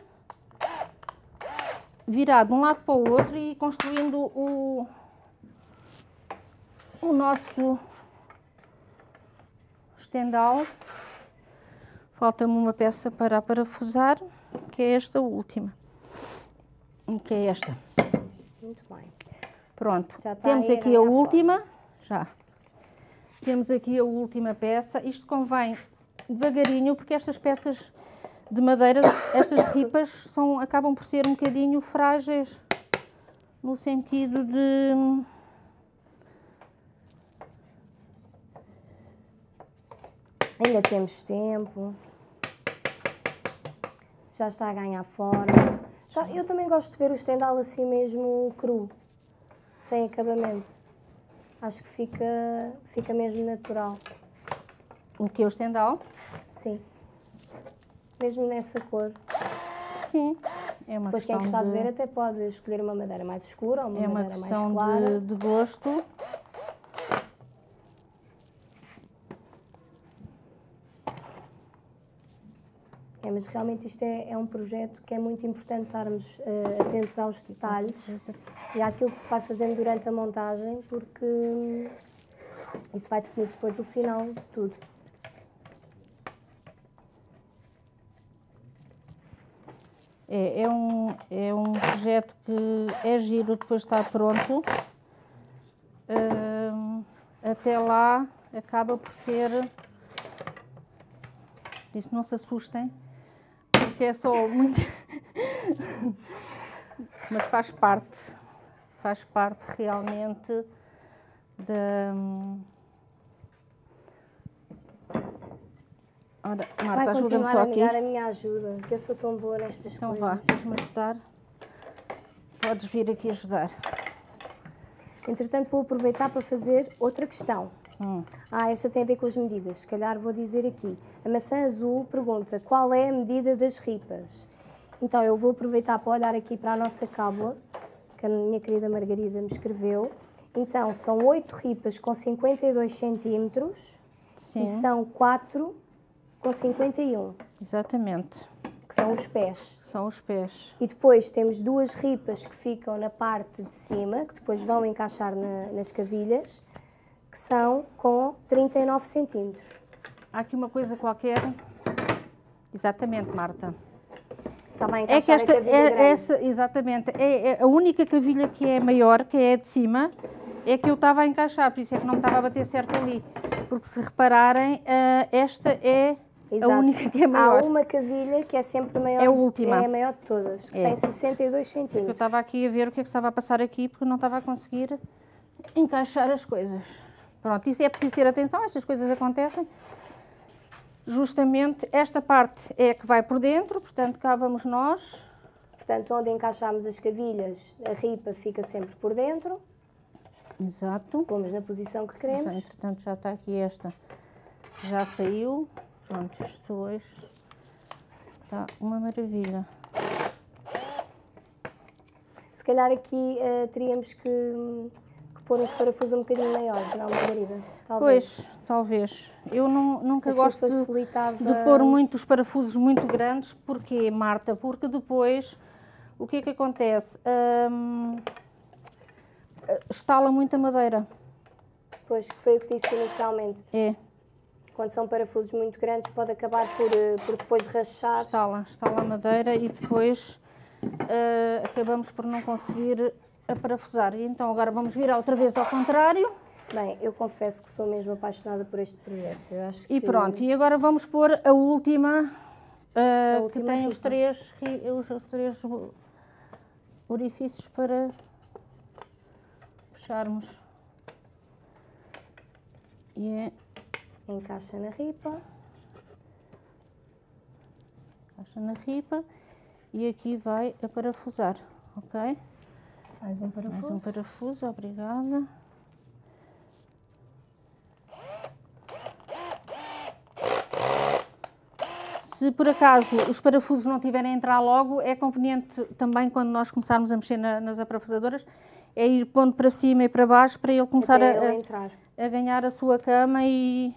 virar de um lado para o outro e construindo o, o nosso estendal. Falta-me uma peça para parafusar, que é esta última. Que é esta. Muito bem. Pronto. Já está Temos aqui a última. Já. Temos aqui a última peça. Isto convém devagarinho, porque estas peças de madeira, estas ripas, são, acabam por ser um bocadinho frágeis no sentido de Ainda temos tempo. Já está a ganhar forma. Já- eu também gosto de ver o estendal assim mesmo cru, sem acabamento. Acho que fica, fica mesmo natural. o que é o estendal. Sim. Mesmo nessa cor. Sim, é uma Depois quem questão gostar de de, ver até pode escolher uma madeira mais escura ou uma é uma madeira mais questão clara. de, de gosto. Mas realmente isto é, é um projeto que é muito importante estarmos eh, atentos aos detalhes e àquilo que se vai fazendo durante a montagem, porque hum, isso vai definir depois o final de tudo. É, é um, é um projeto que é giro depois de estar pronto. Hum, até lá acaba por ser. Isso não se assustem, porque é só muito. Mas faz parte, faz parte realmente da. Ora, Marta, vai ajuda-me continuar só a aqui. negar a minha ajuda, que eu sou tão boa nestas Então coisas. vá, deixa-me ajudar. Podes vir aqui ajudar. Entretanto, vou aproveitar para fazer outra questão. Hum. Ah, esta tem a ver com as medidas. Se calhar vou dizer aqui. A maçã azul pergunta qual é a medida das ripas. Então eu vou aproveitar para olhar aqui para a nossa cábula, que a minha querida Margarida me escreveu. Então são 8 ripas com 52 centímetros Sim, e são 4 com 51, exatamente. que são os pés. São os pés. E depois temos duas ripas que ficam na parte de cima, que depois vão encaixar na- nas cavilhas, que são com 39 centímetros. Há aqui uma coisa qualquer. Exatamente, Marta. Estava a É que esta, é, essa, exatamente, é, é a única cavilha que é maior, que é a de cima, é que eu estava a encaixar, por isso é que não me estava a bater certo ali. Porque se repararem, ah, esta é Exato. a única que é maior. Há uma cavilha que é sempre maior. É a última. É a maior de todas, que É. tem 62 Eu centímetros. estava aqui a ver o que é que estava a passar aqui, porque não estava a conseguir encaixar as coisas. Pronto, isso é preciso ter atenção, estas coisas acontecem. Justamente esta parte é que vai por dentro, portanto cá vamos nós. Portanto, onde encaixamos as cavilhas, a ripa fica sempre por dentro. Exato. Pomos na posição que queremos. entretanto já está aqui esta. Já saiu. Pronto, isto hoje está uma maravilha. Se calhar aqui eh, teríamos que, que pôr uns parafusos um bocadinho maiores, não, Margarida? Talvez. Pois, talvez. Eu não, nunca Assim gosto de, facilitava... de pôr muitos parafusos muito grandes. Porquê, Marta? Porque depois, o que é que acontece? Hum, estala muita madeira. Pois, foi o que disse inicialmente. É, Quando são parafusos muito grandes, pode acabar por, eh, por depois rachar. estala, estala a madeira e depois eh, acabamos por não conseguir aparafusar. E então agora vamos virar outra vez ao contrário. Bem, eu confesso que sou mesmo apaixonada por este projeto. Eu acho E que... pronto, e agora vamos pôr a última, eh, A que última tem os três, os, os três orifícios para fecharmos. E é Encaixa na ripa. caixa na ripa e aqui vai a parafusar, ok? Mais um Mais parafuso. um parafuso, obrigada. Se por acaso os parafusos não tiverem a entrar logo, é conveniente também quando nós começarmos a mexer na- nas parafusadoras, é ir pondo para cima e para baixo para ele começar ele a- a ganhar a sua cama e,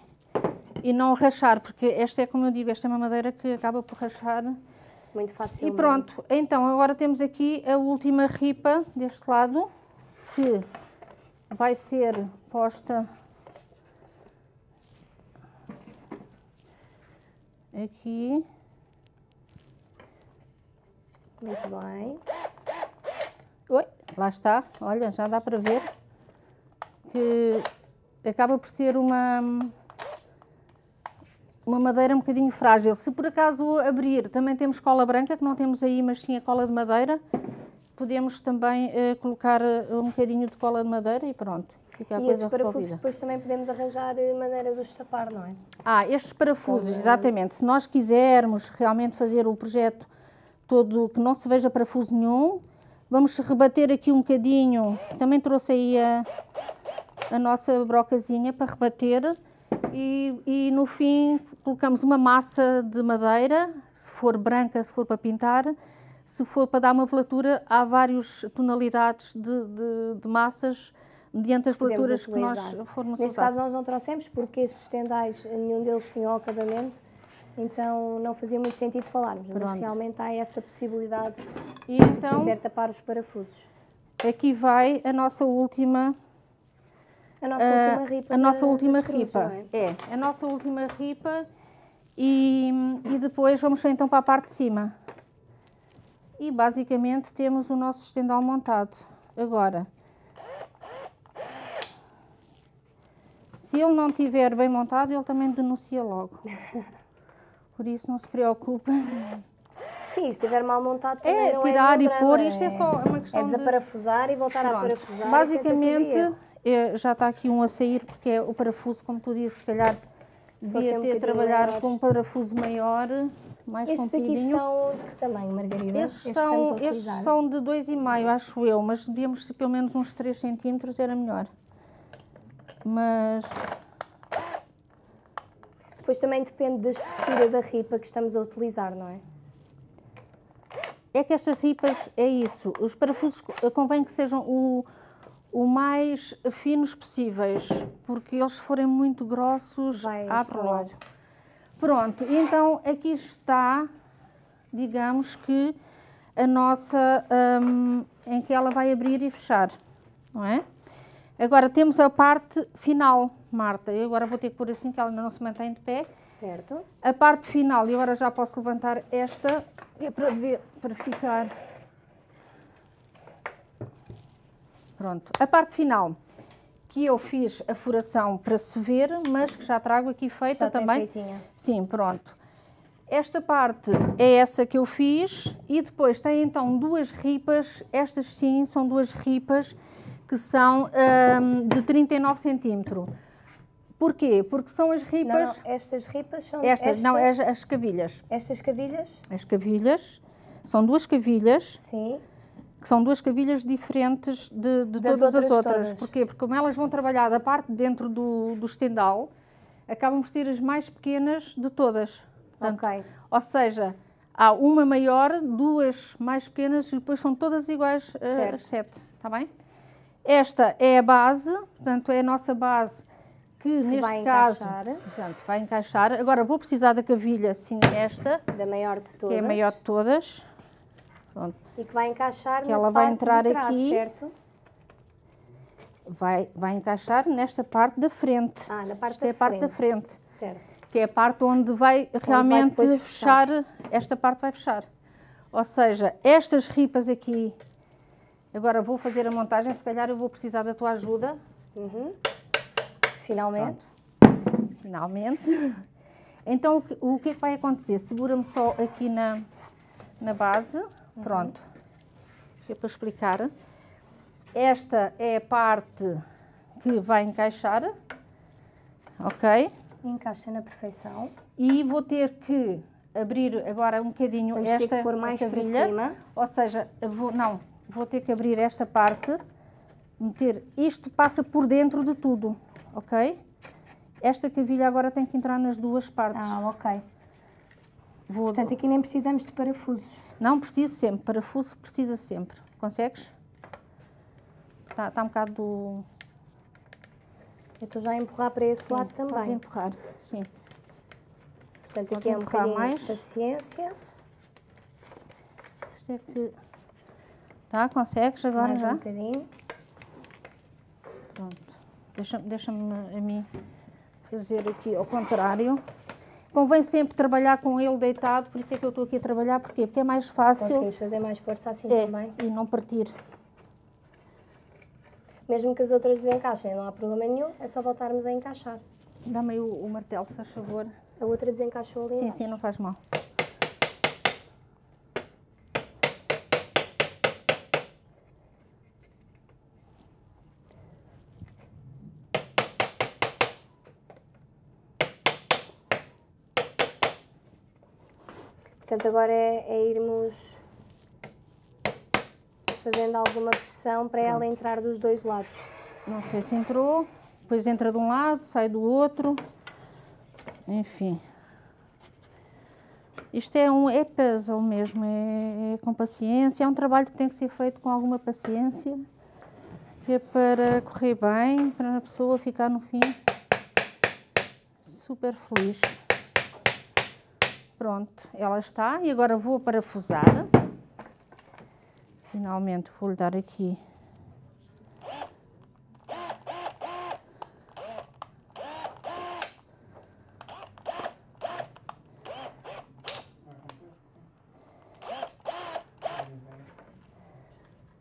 e não rachar, porque esta é como eu digo, esta é uma madeira que acaba por rachar. Muito E facilmente. pronto, então agora temos aqui a última ripa deste lado, que vai ser posta aqui. Muito bem. Oi, lá está, olha, já dá para ver que acaba por ser uma uma madeira um bocadinho frágil. Se por acaso abrir, também temos cola branca, que não temos aí, mas sim a cola de madeira, podemos também eh, colocar eh, um bocadinho de cola de madeira e pronto. Fica a E coisa esses parafusos resolvida. depois também podemos arranjar eh, maneira de os tapar, não é? Ah, estes parafusos, exatamente. Se nós quisermos realmente fazer o projeto todo que não se veja parafuso nenhum, vamos rebater aqui um bocadinho. Também trouxe aí a, a nossa brocazinha para rebater e, e no fim colocamos uma massa de madeira, se for branca, se for para pintar. Se for para dar uma velatura, há várias tonalidades de, de- de massas mediante as velaturas que nós formos Neste usar. caso nós não trouxemos porque esses estendais, nenhum deles tinha o acabamento, então não fazia muito sentido falarmos, mas Pronto. realmente há essa possibilidade E se então, quiser tapar os parafusos. aqui vai a nossa última A nossa Ah, última ripa. a nossa última ripa. é? É, a nossa última ripa e, e depois vamos então para a parte de cima. E basicamente temos o nosso estendal montado. Agora, se ele não estiver bem montado, ele também denuncia logo. [laughs] Por isso não se preocupe. Sim, se estiver mal montado também É não tirar é e nenhum pôr, isto é só uma É questão de... desaparafusar e voltar a Pronto. parafusar. e tentativa e Basicamente. É, já está aqui um a sair, porque é o parafuso, como tu dizes, se calhar devia um ter bocadinho trabalhado maiores. com um parafuso maior, mais Estes aqui compridinho. são de que tamanho, Margarida? Estes, que são, estes são de 2,5, acho eu, mas devíamos ter pelo menos uns 3 centímetros, era melhor. Mas, Depois também depende da espessura da ripa que estamos a utilizar, não é? é que estas ripas, é isso, os parafusos co- convém que sejam o, o mais finos possíveis, porque eles forem muito grossos, Vai abre instalar. logo. Pronto, então aqui está, digamos que a nossa, hum, em que ela vai abrir e fechar, não é? Agora temos a parte final, Marta, eu agora vou ter que pôr assim que ela ainda não se mantém de pé. Certo. A parte final, e agora já posso levantar esta, é para ver, para ficar. Pronto, a parte final, que eu fiz a furação para se ver, mas que já trago aqui feita Já também. feitinha. Sim, pronto. Esta parte é essa que eu fiz e depois tem então duas ripas, estas sim são duas ripas que são hum, de 39 centímetros. Porquê? Porque são as Não, ripas, não, estas ripas são estas, esta- não, as, as cavilhas. estas cavilhas? As cavilhas, são duas cavilhas, Sim. Que são duas cavilhas diferentes de, de Das todas as outras outras. todas. Porquê? Porque como elas vão trabalhar da parte de dentro do, do estendal, acabam por ser as mais pequenas de todas. Portanto, ok. Ou seja, há uma maior, duas mais pequenas e depois são todas iguais Certo. as sete. Está bem? Esta é a base, portanto é a nossa base que, neste vai caso encaixar. portanto, vai encaixar. Agora vou precisar da cavilha, sim, esta, Da maior de todas. que é a maior de todas. Pronto. E que vai encaixar Que ela vai entrar trás, aqui. certo? Vai, vai encaixar nesta parte da frente. Ah, na parte Esta é da a parte da frente. Certo. que é a parte onde vai realmente depois fechar. fechar. esta parte vai fechar. Ou seja, estas ripas aqui, agora vou fazer a montagem, se calhar eu vou precisar da tua ajuda, Uhum. Finalmente. finalmente. Então, o que, o que é que vai acontecer? Segura-me só aqui na, na base, Uhum. pronto, é para explicar. Esta é a parte que vai encaixar, ok? Encaixa na perfeição. E vou ter que abrir agora um bocadinho Vamos ter esta que pôr mais para cavilha. cima. Ou seja, vou, não, vou ter que abrir esta parte, meter, isto passa por dentro de tudo, ok? Esta cavilha agora tem que entrar nas duas partes. Ah, ok. Vou- Portanto, aqui nem precisamos de parafusos. Não preciso sempre, parafuso precisa sempre. Consegues? Está tá um bocado do... Eu estou já a empurrar para esse lado Pode também. empurrar, sim. Portanto, Pode aqui é um bocadinho mais. de paciência. Isto é que... Tá, consegues agora mais já? um bocadinho. Pronto. Deixa- Deixa-me a mim fazer aqui ao contrário. Convém sempre trabalhar com ele deitado, por isso é que eu estou aqui a trabalhar. Porquê? Porque é mais fácil Conseguimos fazer mais força assim é, também. e não partir. Mesmo que as outras desencaixem, não há problema nenhum. É só voltarmos a encaixar. Dá-me o, o martelo, se faz favor. A outra desencaixou ali Sim, embaixo. sim, não faz mal. Portanto, agora é, é irmos fazendo alguma pressão para ela entrar dos dois lados. Não sei se entrou, depois entra de um lado, sai do outro. Enfim. Isto é um é puzzle mesmo, é, é com paciência, é um trabalho que tem que ser feito com alguma paciência, que é para correr bem, para a pessoa ficar no fim super feliz. Pronto, ela está e agora vou parafusar. Finalmente vou-lhe dar aqui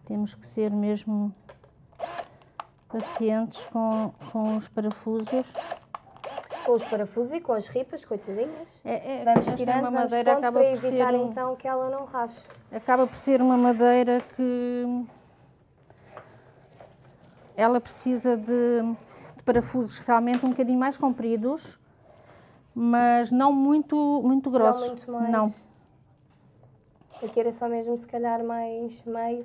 Temos que ser mesmo pacientes com, com os parafusos. Com os parafusos e com as ripas, coitadinhas. É, é, Vamos é tirando, uma vamos madeira acaba para evitar um- então que ela não rache. acaba por ser uma madeira que ela precisa de, de parafusos realmente um bocadinho mais compridos, mas não muito, muito grossos. Não muito mais. Não. Aqui era só mesmo se calhar mais meio.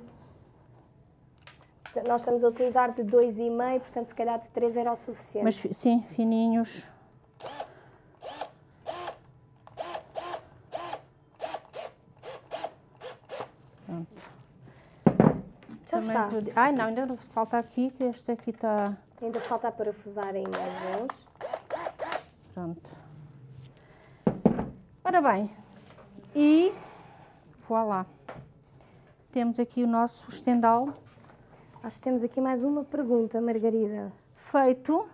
Nós estamos a utilizar de 2,5, portanto se calhar de 3 era o suficiente. Mas sim, fininhos. Já Também está. pode- Ai não, ainda falta aqui, que este aqui está. Ainda falta parafusar ainda alguns. Pronto. Ora bem, e voilá. Temos aqui o nosso estendal Acho que temos aqui mais uma pergunta, Margarida. feito.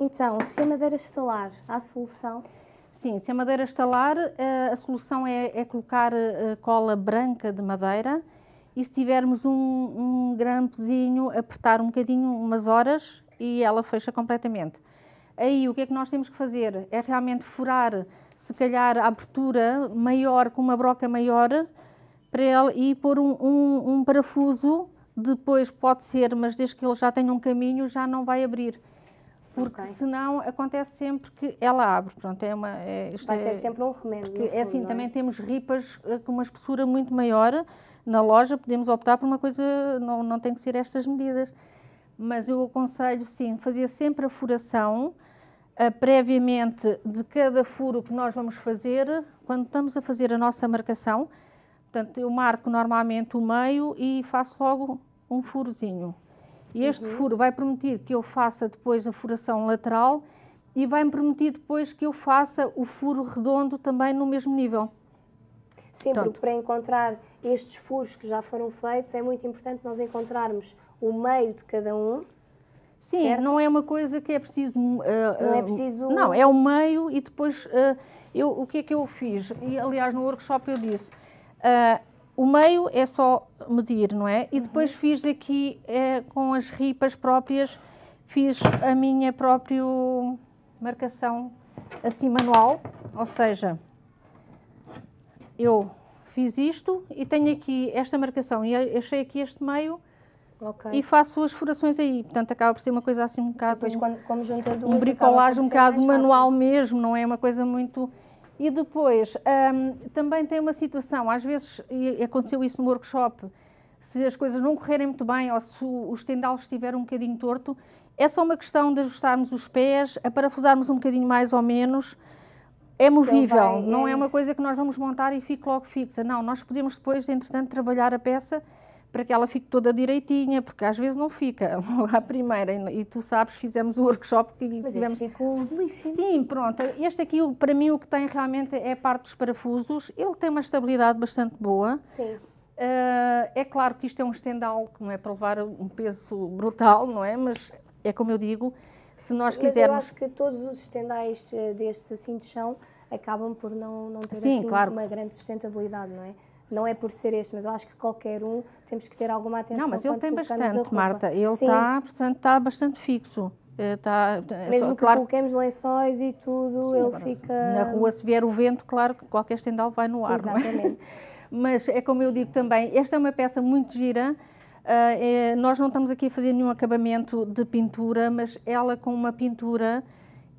Então, se a madeira estalar, há solução? sim, se a madeira estalar, eh, a solução é, é colocar eh, cola branca de madeira e se tivermos um, um grampezinho, apertar um bocadinho, umas horas e ela fecha completamente. Aí o que é que nós temos que fazer? É realmente furar, se calhar, a abertura maior, com uma broca maior, para ele e pôr um, um- um parafuso. Depois pode ser, mas desde que ele já tenha um caminho, já não vai abrir. Porque Ok. senão acontece sempre que ela abre. Pronto, é uma, é, Vai é- ser sempre um remédio. que no é fundo, assim, não também temos ripas eh, com uma espessura muito maior. Na loja podemos optar por uma coisa, não, não tem que ser estas medidas. Mas eu aconselho, sim, fazer sempre a furação eh, previamente de cada furo que nós vamos fazer, quando estamos a fazer a nossa marcação. Portanto, eu marco normalmente o meio e faço logo um furozinho. E este Uhum. furo vai permitir que eu faça depois a furação lateral e vai-me permitir depois que eu faça o furo redondo também no mesmo nível. Sim, Pronto. porque para encontrar estes furos que já foram feitos é muito importante nós encontrarmos o meio de cada um. Sim, Certo. não é uma coisa que é preciso. eh, Não é eh, preciso- Não, é o meio e depois. eh, eu, o que é que eu fiz? E aliás, no workshop eu disse: eh, o meio é só medir, não é? E depois Uhum. fiz aqui eh, com as ripas próprias, fiz a minha própria marcação assim manual, ou seja, eu fiz isto e tenho aqui esta marcação e achei aqui este meio Ok. e faço as furações aí. Portanto, acaba por ser uma coisa assim um bocado. Depois, quando, como junta duas, um bricolagem um bocado manual fácil. mesmo, não é uma coisa muito. E depois, hum, também tem uma situação, às vezes, e aconteceu isso no workshop, se as coisas não correrem muito bem ou se o, estendal estiver um bocadinho torto, é só uma questão de ajustarmos os pés, a parafusarmos um bocadinho mais ou menos. É movível, vai, não é é uma coisa que nós vamos montar e fique logo fixa. Não, nós podemos depois, entretanto, trabalhar a peça para que ela fique toda direitinha, porque às vezes não fica [laughs] logo à primeira. E tu sabes, fizemos o workshop e Mas ficou belíssimo. Sim, pronto. Este aqui, para mim, o que tem realmente é a parte dos parafusos. Ele tem uma estabilidade bastante boa. Sim. Ah, é claro que isto é um estendal que não é para levar um peso brutal, não é? Mas é como eu digo, se nós Mas eu quisermos. acho que todos os estendais eh, destes assim de chão acabam por não, não ter Sim, assim claro. uma grande sustentabilidade, não é? Não é por ser este, mas eu acho que qualquer um temos que ter alguma atenção. Não, mas ele tem bastante. Marta. Ele está, portanto, está bastante fixo. Eh, Está, é Mesmo só- que claro, coloquemos lençóis e tudo, Sim, ele agora, fica. Na rua, se vier o vento, claro que qualquer estendal vai no ar, não é? Exatamente. [laughs] Mas é como eu digo também, esta é uma peça muito gira. ah, é- nós não estamos aqui a fazer nenhum acabamento de pintura, mas ela com uma pintura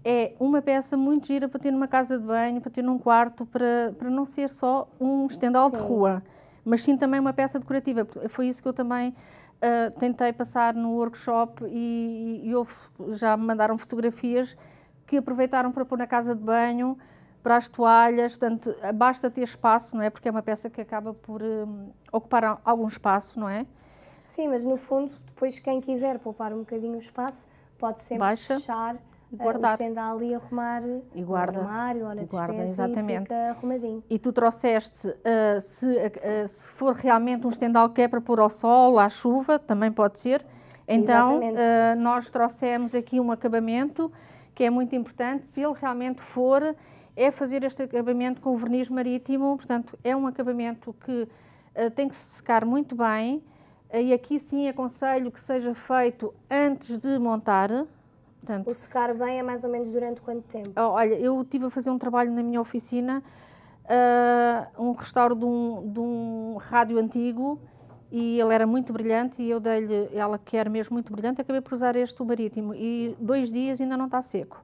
é uma peça muito gira para ter numa casa de banho, para ter num quarto, para, para não ser só um estendal de rua, mas sim também uma peça decorativa. Foi isso que eu também uh, tentei passar no workshop e, e houve, já me mandaram fotografias que aproveitaram para pôr na casa de banho, para as toalhas, portanto, basta ter espaço, não é? Porque é uma peça que acaba por um, ocupar algum espaço, não é? Sim, mas no fundo, depois quem quiser poupar um bocadinho o espaço, pode sempre Baixa. fechar guardar. Uh, o estendal e arrumar e guarda, no armário ou na guarda, exatamente. e fica arrumadinho. E tu trouxeste, uh, se, uh, se, for realmente um estendal que é para pôr ao sol, à chuva, também pode ser. Então, nós trouxemos aqui um acabamento que é muito importante. Se ele realmente for, é fazer este acabamento com verniz marítimo. Portanto, é um acabamento que tem que se secar muito bem. E aqui sim aconselho que seja feito antes de montar, Portanto, o secar bem é mais ou menos durante quanto tempo? Oh, olha, eu estive a fazer um trabalho na minha oficina, uh, um restauro de um, de um rádio antigo e ele era muito brilhante e eu dei-lhe, ela que era mesmo muito brilhante, acabei por usar este o marítimo e dois dias ainda não está seco.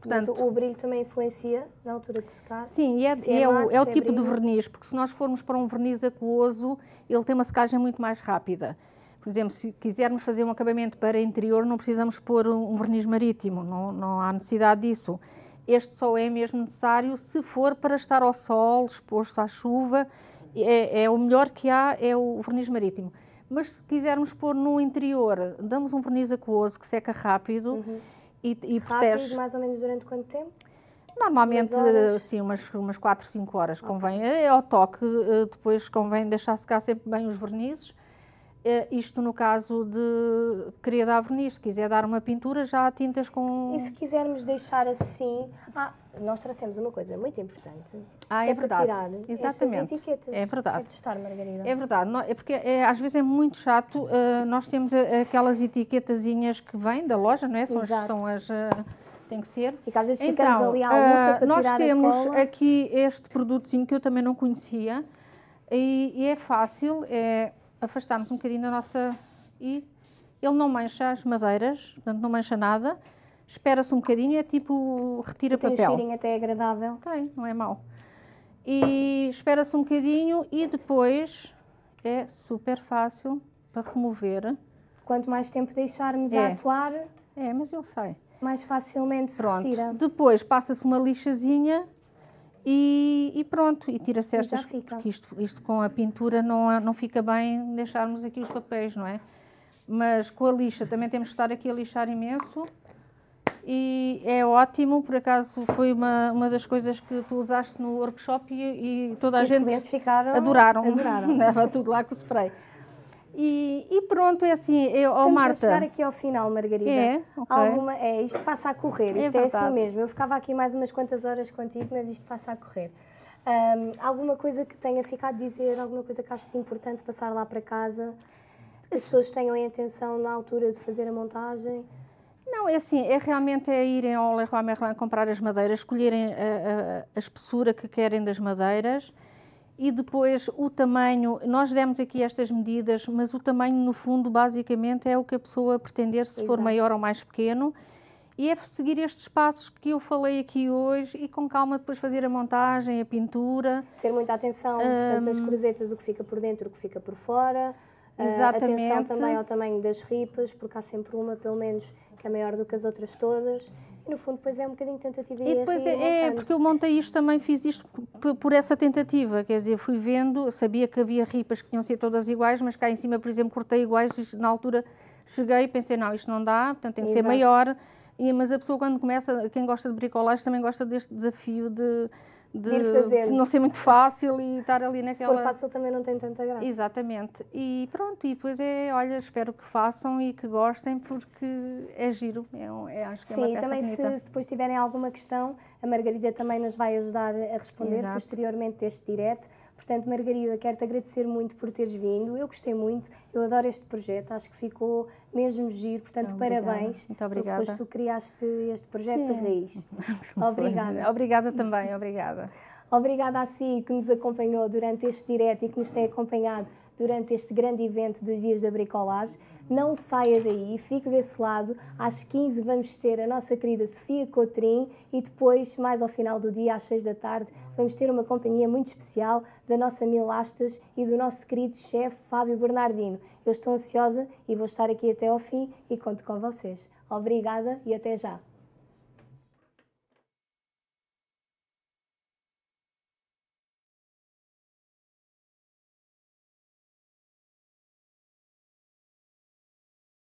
Portanto, Mas o brilho também influencia na altura de secar? Sim, e é, é, é, o, é o tipo de verniz, porque se nós formos para um verniz aquoso, ele tem uma secagem muito mais rápida. Por exemplo, se quisermos fazer um acabamento para interior, não precisamos pôr um verniz marítimo, não, não há necessidade disso. Este só é mesmo necessário se for para estar ao sol, exposto à chuva, é, é o melhor que há, é o verniz marítimo. Mas se quisermos pôr no interior, damos um verniz aquoso que seca rápido uhum. e, e rápido, protege. mais ou menos durante quanto tempo? Normalmente, sim, umas, umas 4, 5 horas okay. convém. É ao toque, eh, depois convém deixar secar sempre bem os vernizes é, isto no caso de querer dar verniz, se quiser dar uma pintura, já há tintas com. E se quisermos deixar assim. Ah, nós trouxemos uma coisa muito importante. Ah, é, é verdade. para tirar Exatamente. etiquetas. É verdade. Quer testar, Margarida? É verdade. É porque é, às vezes é muito chato. Uh, nós temos aquelas etiquetazinhas que vêm da loja, não é? São Exato. as. São as uh, tem que ser. E que às vezes então, ficamos ali à luta uh, para nós tirar temos aqui este produtozinho que eu também não conhecia e, e é fácil. É, afastarmos um bocadinho da nossa. e ele não mancha as madeiras, portanto não mancha nada. Espera-se um bocadinho, é tipo retira e tem papel. Tem um cheirinho até agradável. Tem, não é mau. E espera-se um bocadinho e depois é super fácil para remover. Quanto mais tempo deixarmos é. a atuar, é, mas ele sai. Mais facilmente Pronto. se retira. Depois passa-se uma lixazinha e, e, pronto, e tira-se estas, porque isto, isto, com a pintura não, não fica bem deixarmos aqui os papéis, não é? Mas com a lixa também temos que estar aqui a lixar imenso e é ótimo, por acaso foi uma, uma das coisas que tu usaste no workshop e, e toda a gente ficaram, adoraram, adoraram. [laughs] leva tudo lá com o spray. E, e, pronto, é assim, eu, oh, Marta. chegar aqui ao final, Margarida. É, okay. Alguma, é, isto passa a correr, isto é, é assim mesmo. Eu ficava aqui mais umas quantas horas contigo, mas isto passa a correr. Um, alguma coisa que tenha ficado a dizer, alguma coisa que aches importante passar lá para casa, que as pessoas tenham em atenção na altura de fazer a montagem? Não, é assim, é realmente é irem ao Leroy Merlin comprar as madeiras, escolherem a, a, a espessura que querem das madeiras e depois o tamanho, nós demos aqui estas medidas, mas o tamanho no fundo basicamente é o que a pessoa pretender, se Exato. for maior ou mais pequeno. E é seguir estes passos que eu falei aqui hoje e com calma depois fazer a montagem, a pintura. Ter muita atenção, um, portanto, nas cruzetas, o que fica por dentro, o que fica por fora. Exatamente. Uh, atenção também ao tamanho das ripas, porque há sempre uma, pelo menos, que é maior do que as outras todas no fundo depois é um bocadinho tentativa e, e depois é, é, porque eu montei isto também fiz isto por essa tentativa. Quer dizer fui vendo sabia que havia ripas que tinham ser todas iguais mas cá em cima por exemplo cortei iguais na altura cheguei e pensei não isto não dá portanto tem que Exato. ser maior. E, mas a pessoa quando começa quem gosta de bricolagem também gosta deste desafio de de, de, não ser muito fácil e estar ali naquela. Se for fácil também não tem tanta graça. Exatamente. E pronto, e depois é, olha, espero que façam e que gostem porque é giro. É, é acho que Sim, é uma e também se, se, depois tiverem alguma questão, a Margarida também nos vai ajudar a responder Exato. posteriormente deste direto. Portanto, Margarida, quero-te agradecer muito por teres vindo. Eu gostei muito, eu adoro este projeto, acho que ficou mesmo giro. Portanto, obrigada. parabéns. Muito obrigada. Porque tu criaste este projeto Sim. de raiz. [laughs] Obrigada. obrigada também, obrigada. Obrigada a si que nos acompanhou durante este direto e que nos tem acompanhado durante este grande evento dos Dias da Bricolage. Não saia daí, fique desse lado. Às 15 vamos ter a nossa querida Sofia Cotrim e depois, mais ao final do dia, às 6 da tarde, vamos ter uma companhia muito especial da nossa Milastas e do nosso querido chefe Fábio Bernardino. Eu estou ansiosa e vou estar aqui até ao fim e conto com vocês. Obrigada e até já!